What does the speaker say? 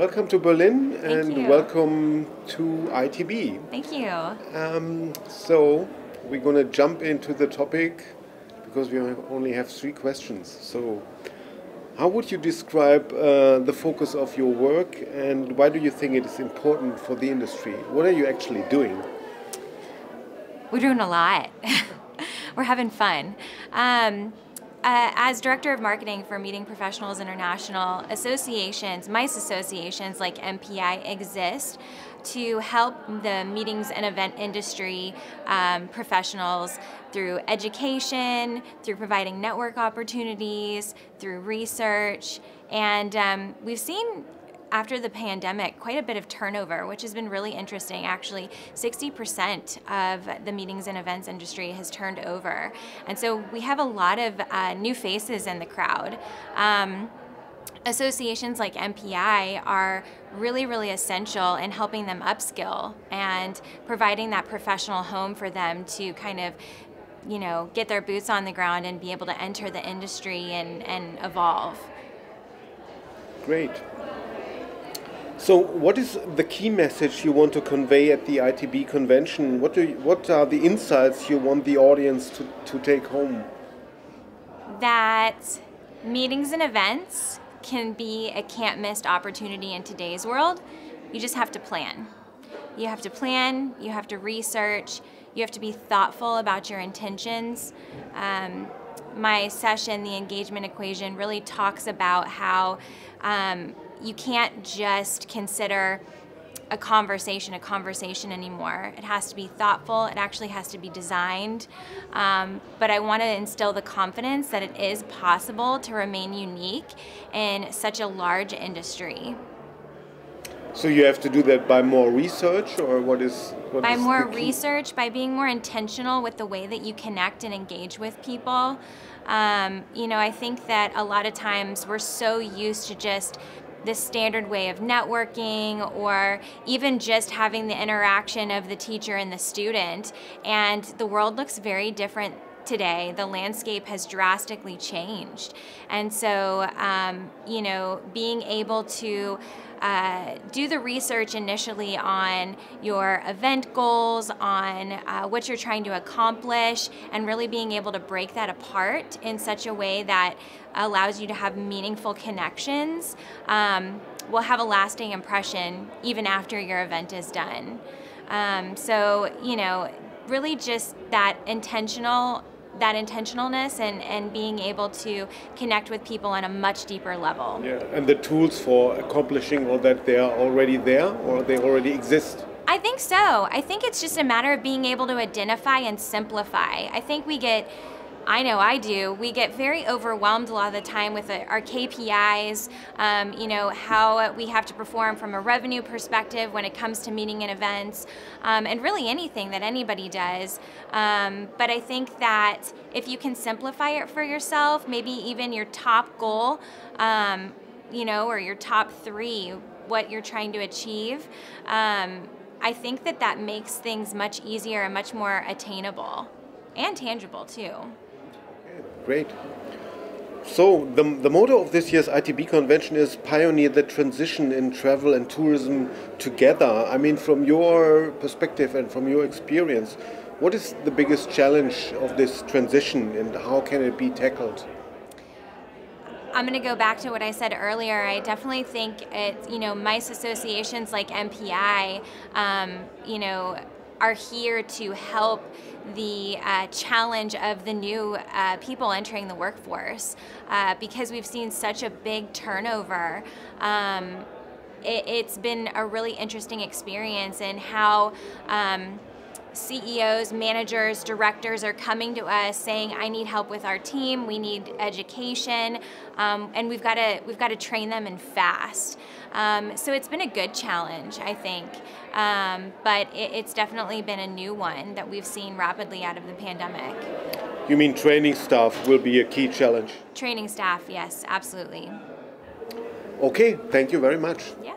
welcome to Berlin Thank and you. welcome to ITB. Thank you. Um, so, we're going to jump into the topic because we only have three questions. So, how would you describe uh, the focus of your work and why do you think it is important for the industry? What are you actually doing? We're doing a lot. We're having fun. Um, uh, as director of marketing for Meeting Professionals International, associations, MICE associations like MPI exist to help the meetings and event industry um, professionals through education, through providing network opportunities, through research. And um, we've seen after the pandemic, quite a bit of turnover, which has been really interesting. Actually, 60% of the meetings and events industry has turned over. And so we have a lot of uh, new faces in the crowd. Um, associations like MPI are really, really essential in helping them upskill and providing that professional home for them to kind of you know, get their boots on the ground and be able to enter the industry and, and evolve. Great. So, what is the key message you want to convey at the ITB convention? What, do you, what are the insights you want the audience to, to take home? That meetings and events can be a can't miss opportunity in today's world. You just have to plan. You have to plan, you have to research, you have to be thoughtful about your intentions. Um, my session, The Engagement Equation, really talks about how um, you can't just consider a conversation a conversation anymore. It has to be thoughtful, it actually has to be designed. Um, but I want to instill the confidence that it is possible to remain unique in such a large industry. So you have to do that by more research, or what is? What by is more research, by being more intentional with the way that you connect and engage with people. Um, you know, I think that a lot of times we're so used to just the standard way of networking or even just having the interaction of the teacher and the student. And the world looks very different today. The landscape has drastically changed. And so, um, you know, being able to uh, do the research initially on your event goals, on uh, what you're trying to accomplish, and really being able to break that apart in such a way that allows you to have meaningful connections um, will have a lasting impression even after your event is done. Um, so, you know, really just that intentional that intentionalness and, and being able to connect with people on a much deeper level. Yeah, and the tools for accomplishing all that they are already there or they already exist. I think so. I think it's just a matter of being able to identify and simplify. I think we get I know I do. We get very overwhelmed a lot of the time with our KPIs, um, you know, how we have to perform from a revenue perspective when it comes to meeting and events, um, and really anything that anybody does. Um, but I think that if you can simplify it for yourself, maybe even your top goal, um, you know, or your top three, what you're trying to achieve, um, I think that that makes things much easier and much more attainable and tangible too. Great. So, the, the motto of this year's ITB convention is pioneer the transition in travel and tourism together. I mean, from your perspective and from your experience, what is the biggest challenge of this transition and how can it be tackled? I'm going to go back to what I said earlier. I definitely think it's, you know, MICE associations like MPI, um, you know, are here to help the uh, challenge of the new uh, people entering the workforce uh, because we've seen such a big turnover. Um, it, has been a really interesting experience in how. Um, CEOs, managers, directors are coming to us saying, "I need help with our team. We need education, um, and we've got to we've got to train them and fast." Um, so it's been a good challenge, I think, um, but it, it's definitely been a new one that we've seen rapidly out of the pandemic. You mean training staff will be a key challenge? Training staff, yes, absolutely. Okay, thank you very much. Yeah.